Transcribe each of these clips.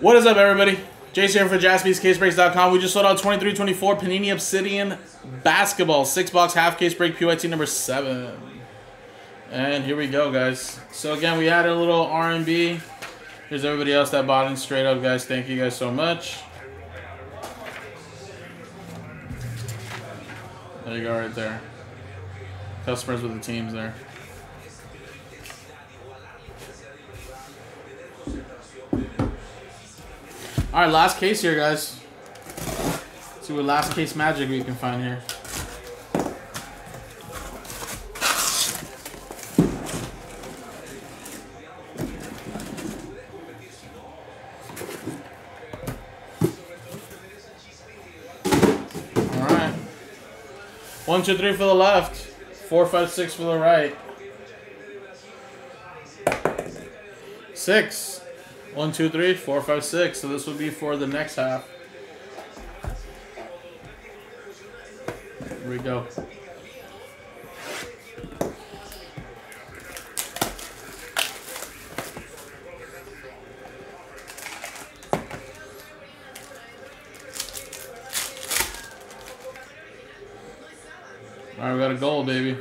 What is up, everybody? Jason here for jaspyscasebreaks.com. We just sold out 23-24 Panini Obsidian Basketball. Six box half case break PYT number seven. And here we go, guys. So again, we added a little R&B. Here's everybody else that bought in straight up, guys. Thank you guys so much. There you go, right there. Customers with the teams there. All right, last case here, guys. Let's see what last case magic we can find here. All right. One, two, three for the left. Four, five, six for the right. Six. One, two, three, four, five, six. So this would be for the next half. Here we go. All right, we got a goal, baby.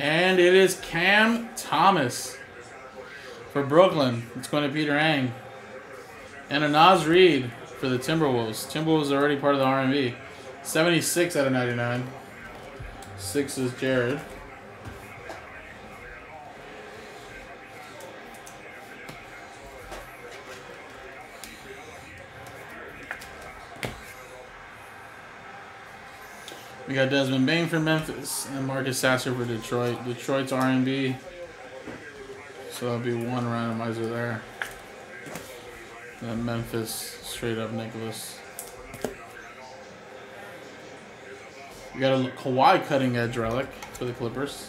And it is Cam Thomas for Brooklyn. It's going to Peter Ang. And a Naz Reid for the Timberwolves. Timberwolves are already part of the R&B. 76 out of 99. Six is Jared. We got Desmond Bane for Memphis and Marcus Sasser for Detroit. Detroit's R&B. So that'll be one randomizer there. And then Memphis, straight up Nicholas. We got a Kawhi cutting edge relic for the Clippers.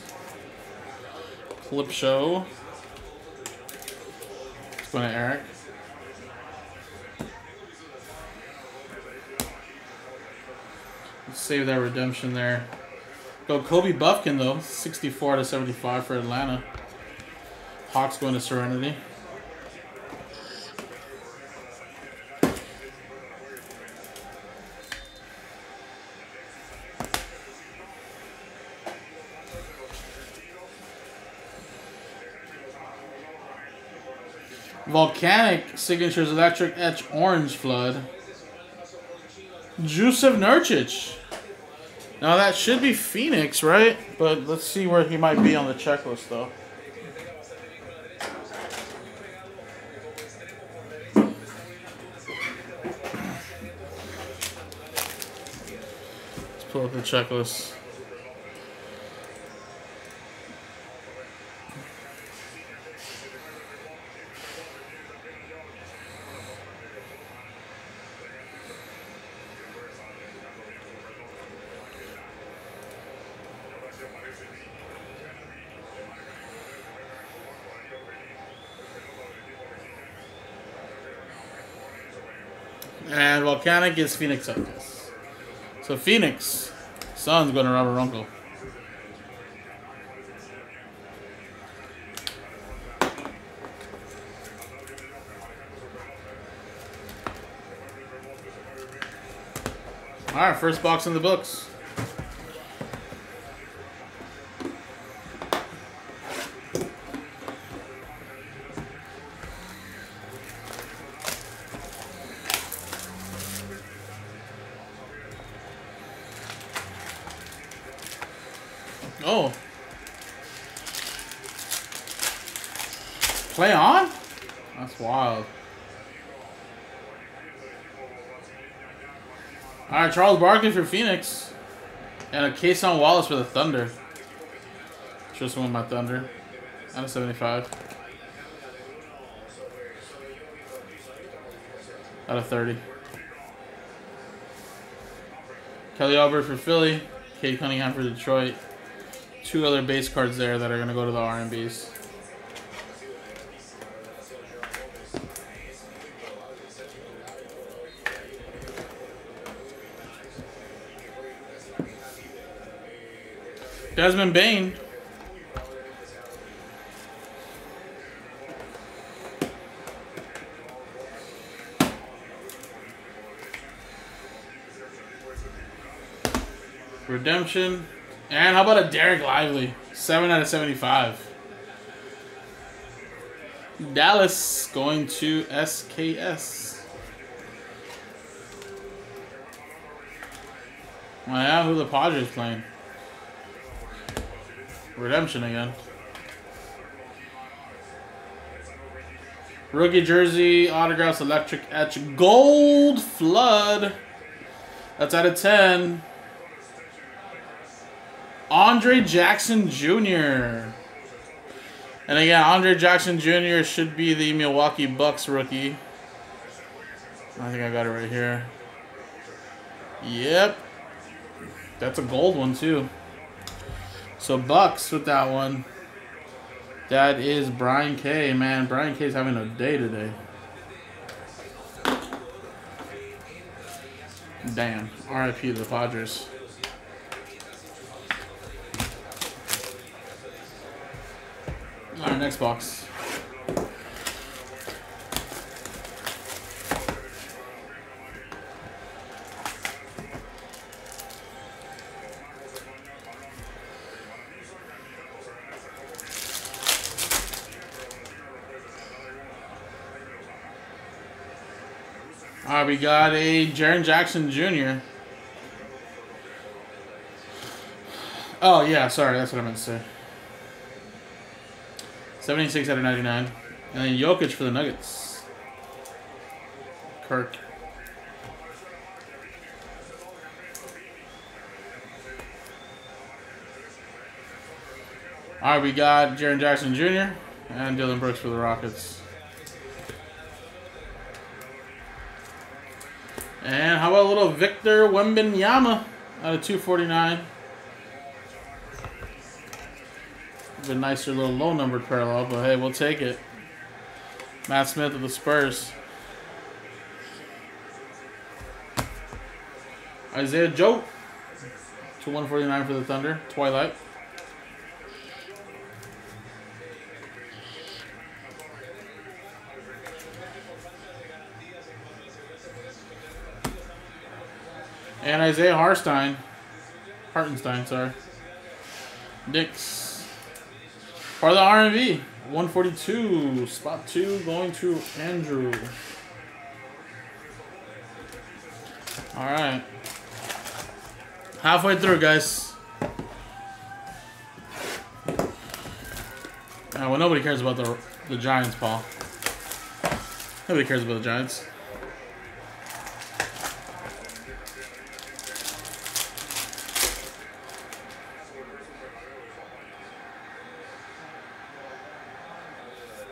Clip show. It's going to Eric. Save that redemption there. Go Kobe Bufkin though, 64 to 75 for Atlanta. Hawks going to Serenity. Volcanic Signatures Electric Etch Orange Flood. Jusuf Nurkic. Now that should be Phoenix, right? But let's see where he might be on the checklist, though. Let's pull up the checklist. And Volcanic is Phoenix Suns. So Phoenix, Sun's going to Robert Runkle. All right, first box in the books. Oh. Play on? That's wild. Alright, Charles Barkley for Phoenix. And a Cason Wallace for the Thunder. Just won my Thunder. Out of 75. Out of 30. Kelly Albert for Philly. Cade Cunningham for Detroit two other base cards there that are going to go to the RMBs. Desmond Bane. Redemption. And how about a Dereck Lively? 7 out of 75. Dallas going to SKS. Well, yeah, who the Padres playing? Redemption again. Rookie jersey, autographs, electric etch, gold flood. That's out of 10. Andre Jackson Jr. And again, Andre Jackson Jr. should be the Milwaukee Bucks rookie. I think I got it right here. Yep. That's a gold one, too. So Bucks with that one. That is Brian K. Man, Brian K is having a day today. Damn. RIP the Padres. Alright, next box. Alright, we got a Jaren Jackson Jr. Oh, yeah, sorry, that's what I meant to say. 76 out of 99. And then Jokic for the Nuggets. Kirk. Alright, we got Jaren Jackson Jr. and Dillon Brooks for the Rockets. And how about a little Victor Wembanyama out of 249. A nicer little low numbered parallel, but hey, we'll take it. Matt Smith of the Spurs. Isaiah Joe to 149 for the Thunder. Twilight. And Isaiah Harstein. Hartenstein, sorry. Knicks. For the RMV. 142. Spot 2 going to Andrew. Alright. Halfway through, guys. Uh, well, nobody cares about the, the Giants, Paul. Nobody cares about the Giants.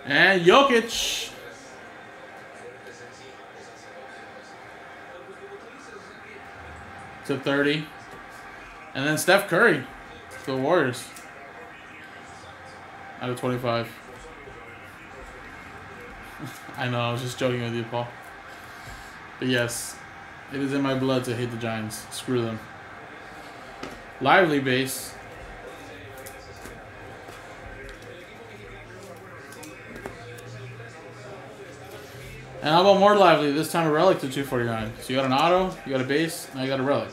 And Jokic. To 30. And then Steph Curry to the Warriors. Out of 25. I know, I was just joking with you, Paul. But yes, it is in my blood to hate the Giants. Screw them. Lively base. And how about more lively? This time a relic to 249. So you got an auto, you got a base, now you got a relic.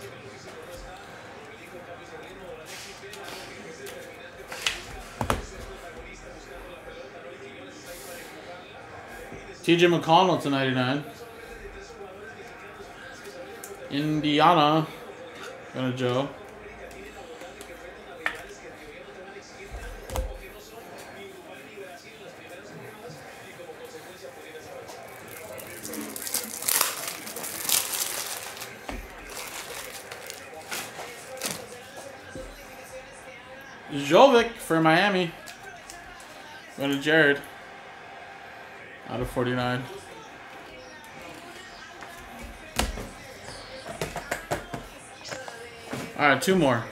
TJ McConnell to 99. Indiana. Got a Joe. Jovic for Miami. Go to Jared. Out of 49. All right, two more.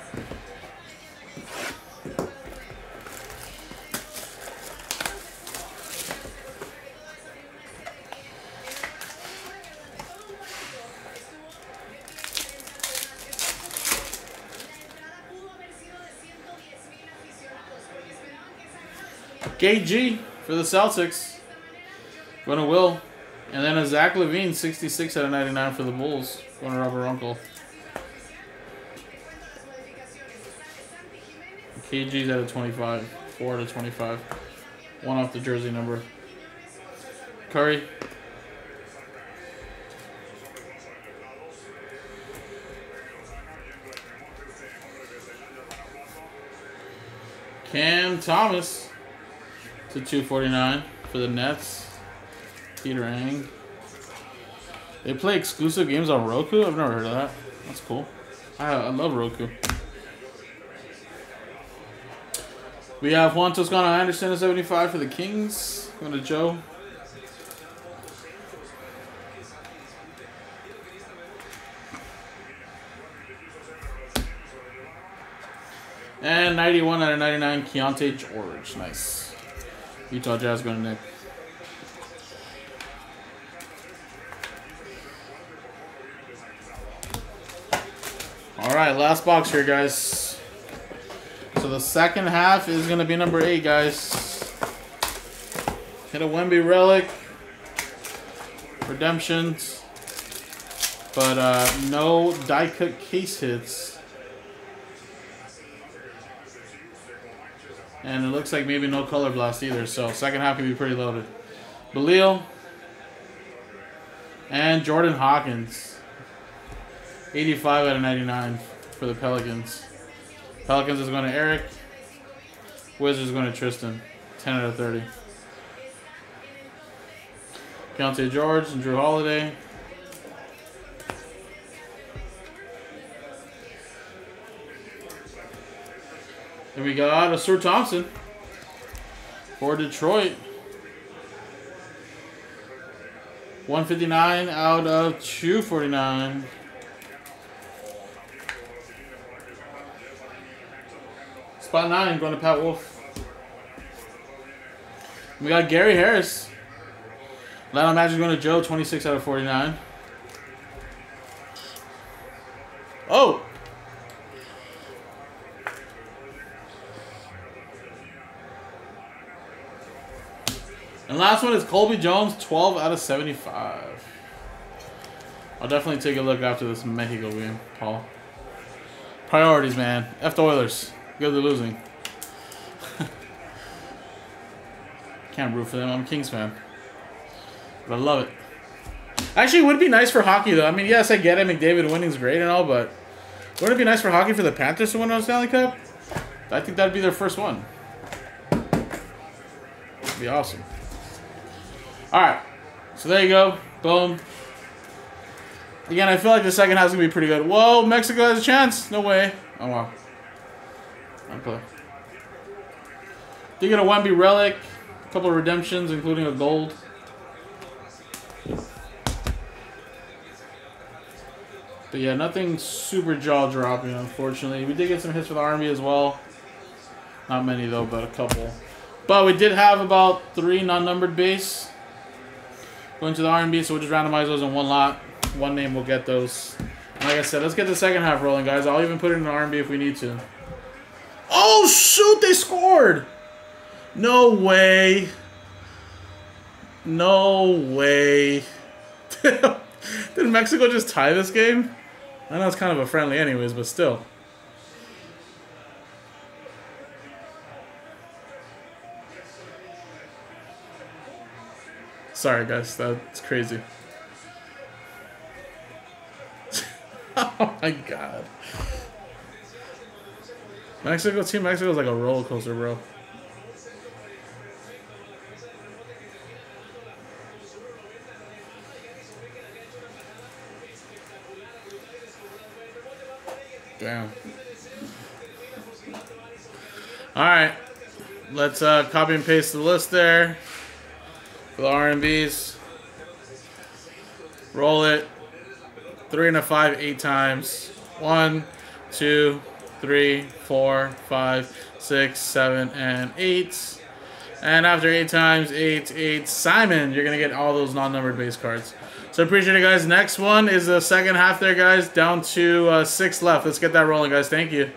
KG for the Celtics. Going to Will. And then a Zach LaVine, 66 out of 99 for the Bulls. Going to Robert Runkle. KG's out of 25. 4 out of 25. One off the jersey number. Curry. Cam Thomas to 249 for the Nets. Peter Ang. They play exclusive games on Roku? I've never heard of that. That's cool. I, I love Roku. We have Juan Toscano Anderson at 75 for the Kings. Going to Joe. And 91 out of 99, Keyonte George. Nice. Utah Jazz going to Nick. All right, last box here, guys. So the second half is going to be number eight, guys. Hit a Wemby Relic. Redemptions. But uh, no die cut case hits. And it looks like maybe no color blast either. So second half can be pretty loaded. Bilal. And Jordan Hawkins. 85 out of 99 for the Pelicans. Pelicans is going to Eric. Wizards is going to Tristan. 10 out of 30. Keyonte George and Jrue Holiday. Then we got Ausar Thompson for Detroit. 159 out of 249. Spot 9 going to Pat Wolf. We got Gary Harris. Atlanta Magic going to Joe, 26 out of 49. Oh! And last one is Colby Jones, 12 out of 75. I'll definitely take a look after this Mexico game, Paul. Priorities, man. F the Oilers. Good they're losing. Can't root for them. I'm a Kings fan. But I love it. Actually, it would be nice for hockey, though. I mean, yes, I get it. McDavid winning's great and all, but wouldn't it be nice for hockey for the Panthers to win a Stanley Cup? I think that'd be their first one. It'd be awesome. All right. So there you go. Boom. Again, I feel like the second half is going to be pretty good. Whoa, Mexico has a chance. No way. Oh, wow. Okay. You get a Wemby relic, a couple of redemptions, including a gold. But yeah, nothing super jaw dropping, unfortunately. We did get some hits for the Army as well. Not many though, but a couple. But we did have about three non-numbered base going to the R&B, so we'll just randomize those in one lot. One name will get those. Like I said, let's get the second half rolling, guys. I'll even put it in the R&B if we need to. Oh, shoot, they scored! No way. No way. Did Mexico just tie this game? I know it's kind of a friendly anyways, but still. Sorry, guys. That's crazy. oh, my God. Mexico, Team Mexico is like a roller coaster, bro. Damn. All right, let's uh, copy and paste the list there for the R&Bs. Roll it. Three and a five, eight times. One, two, three, four, five, six, seven, and eight. And after eight times, eight, eight, Simon, you're going to get all those non-numbered base cards. So appreciate it, guys. Next one is the second half there, guys. Down to uh, six left. Let's get that rolling, guys. Thank you.